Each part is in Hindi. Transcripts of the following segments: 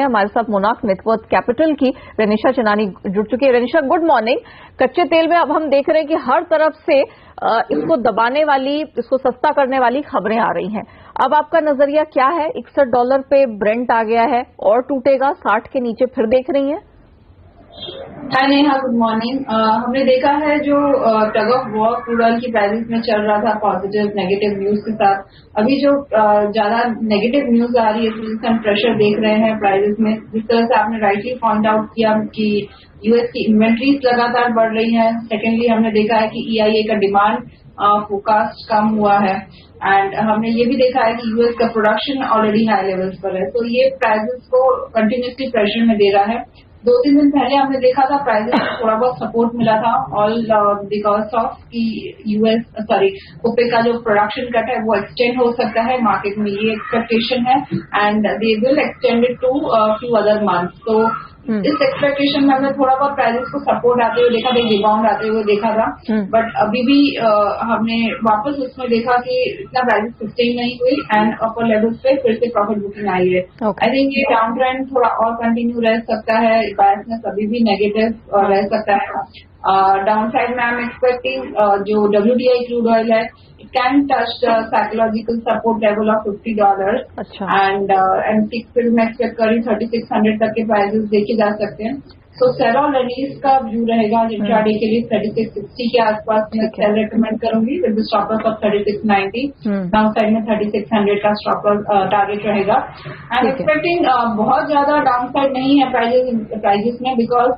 हमारे साथ मोनाक नेटवर्क कैपिटल की रनिशा चनानी जुड़ चुकी है। रनिशा गुड मॉर्निंग कच्चे तेल में अब हम देख रहे हैं कि हर तरफ़ से इसको दबाने वाली, इसको सस्ता करने वाली खबरें आ रही हैं। अब आपका नज़रिया क्या है? इकसठ डॉलर पे ब्रेंट आ गया है और टूटेगा, साठ के नीचे फिर देख रही हैं। हाय नेहा गुड मॉर्निंग हमने देखा है जो टग ऑफ़ वॉर क्रूड की प्राइसेस में चल रहा था पॉजिटिव नेगेटिव न्यूज़ के साथ। अभी जो uh, ज़्यादा नेगेटिव न्यूज़ आ रही है तो जिससे हम प्रेशर देख रहे हैं प्राइसेस में जिस तरह से आपने राइटली पॉइंट आउट किया कि यूएस की इन्वेंट्रीज लगातार बढ़ रही हैं। सेकेंडली हमने देखा है कि ईआईए e का डिमांड फोकास्ट uh, कम हुआ है। एंड हमने ये भी देखा है कि यूएस का प्रोडक्शन ऑलरेडी हाई लेवल्स पर है। तो ये प्राइजेस को कंटिन्यूसली प्रेशर में दे रहा है। दो तीन दिन पहले हमने देखा था प्राइजेस में थोड़ा बहुत सपोर्ट मिला था. ऑल बिकॉज़ ऑफ़ की यूएस सॉरी ओपे का जो प्रोडक्शन कट है, वो एक्सटेंड हो सकता है. मार्केट में ये एक्सपेक्टेशन है. And they will extend to few other month तो। इस एक्सपेक्टेशन में हमने थोड़ा बहुत प्राइजेस को सपोर्ट आते हुए देखा भाई रिबाउंड आते हुए देखा था। But hmm. अभी भी हमने वापस उसमें देखा कि इतना प्राइजेस सस्टेन नहीं हुई एंड अपर लेवल्स पे फिर से प्रॉफिट बुकिंग आई है। आई थिंक ये डाउन ट्रेंड थोड़ा और कंटिन्यू रह सकता है। बायसनेस अभी भी नेगेटिव रह सकता है। डाउन साइड में आई एम एक्सपेक्टिंग जो W D I crude oil है it can touch psychological support support of fifty dollar and and six फिर मैं एक्सपेक्ट करी थर्टी सिक्स हंड्रेड तक के प्राइजेस देखे जा सकते हैं। सो सेरा लेनीस का व्यू रहेगा इंट्राडे के लिए थर्टी सिक्स सिक्सटी के आसपास मैं सेल रिकमेंड करूँगी। With stopper of thirty six ninety down side में थर्टी सिक्स हंड्रेड का स्टॉपर टारगेट रहेगा। एंड एक्सपेक्टिंग बहुत ज़्यादा डाउन साइड नहीं है प्राइजेस प्राइजेस में because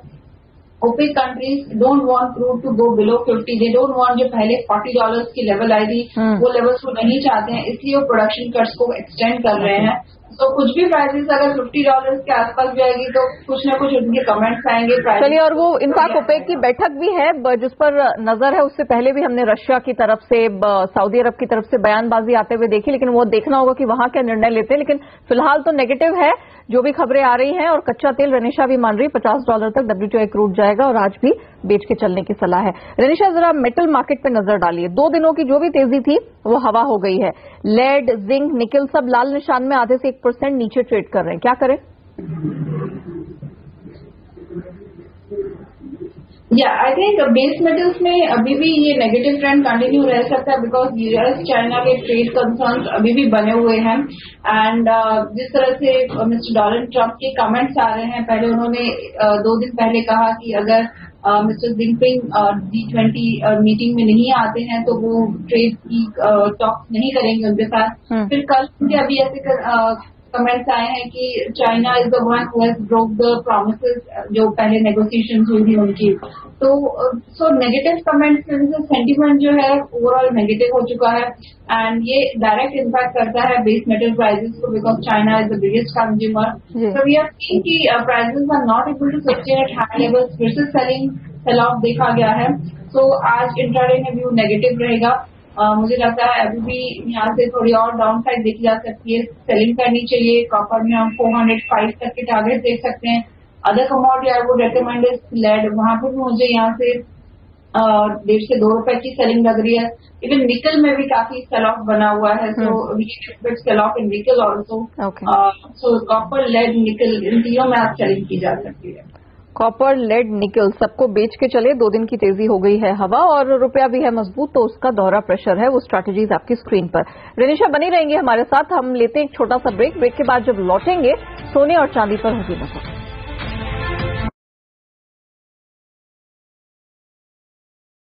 OPEC countries don't want crude to go below 50. They don't want जो पहले 40 डॉलर्स की लेवल आई थी hmm. वो लेवल्स को नहीं चाहते हैं इसलिए वो प्रोडक्शन कट्स को एक्सटेंड कर रहे हैं तो कुछ भी प्राइसेस अगर फिफ्टी डॉलर के आसपास जाएगी तो कुछ ना कुछ उनके कमेंट्स आएँगे चलिए और वो इनफैक्ट ओपेक की बैठक भी है जिस पर नज़र है उससे पहले भी हमने रशिया की तरफ़ से सऊदी अरब की तरफ़ से बयानबाजी आते हुए देखी लेकिन वो देखना होगा कि वहाँ क्या निर्णय लेते हैं। लेकिन फ़िलहाल तो नेगेटिव है जो भी खबरें आ रही हैं और कच्चा तेल रनिशा भी मान रही पचास डॉलर तक डब्ल्यूटीआई क्रूड जाएगा और आज भी बेच के चलने की सलाह है। रनिशा जरा मेटल मार्केट पे नज़र डालिए। दो दिनों की जो भी तेज़ी थी वो हवा हो गई है। लेड जिंक निकल सब लाल निशान में आधे से एक परसेंट नीचे ट्रेड कर रहे हैं। क्या करें? या आई थिंक बेस मेटल्स में अभी भी ये नेगेटिव ट्रेंड कंटिन्यू रह सकता है बिकॉज़ यूएस चाइना के ट्रेड कंसर्न अभी भी बने हुए हैं। एंड uh, जिस तरह से मिस्टर डोनाल्ड ट्रंप के कमेंट्स आ रहे हैं पहले उन्होंने uh, दो दिन पहले कहा कि अगर mister Jinping G twenty meeting में नहीं आते हैं तो वो ट्रेड की टॉक्स uh, नहीं करेंगे उनके साथ हम्म। फिर कल उनके अभी ऐसे कमेंट्स आए हैं कि China is the one who has broke the promise जो पहले नेगोशिएशन हुई थी उनकी। तो सो नेगेटिव कमेंट्स से सेंटीमेंट जो है ओवरऑल नेगेटिव हो चुका है। एंड ये डायरेक्ट इम्पैक्ट करता है बेस मेटल प्राइजेस को because China is the biggest consumer so we are seen की prices are not able to sustain at high levels फिर से सेलिंग सेल ऑफ़ देखा गया है। सो so, आज इंट्राडे में व्यू नेगेटिव रहेगा। मुझे लगता है अभी भी यहाँ से थोड़ी और डाउन साइड देखी जा सकती है। सेलिंग करनी चाहिए कॉपर में हम फोर हंड्रेड फाइव तक के टारगेट देख सकते हैं। Other commodity I would recommend is lead वहाँ पर भी मुझे यहाँ से डेढ़ से दो रुपए की सेलिंग लग रही है। इवन निकल में भी काफ़ी सेल ऑफ़ बना हुआ है। So we sell off in nickel also so copper lead निकल इन तीनों में आप सेलिंग की जा सकती है। कॉपर लेड निकल सबको बेच के चले। दो दिन की तेज़ी हो गई है हवा और रुपया भी है मज़बूत तो उसका दोहरा प्रेशर है, वो स्ट्रैटेजीज आपकी स्क्रीन पर। रेनिशा, बनी रहेंगे हमारे साथ। हम लेते हैं एक छोटा सा ब्रेक ब्रेक के बाद जब लौटेंगे, सोने और चांदी पर होगी नज़र।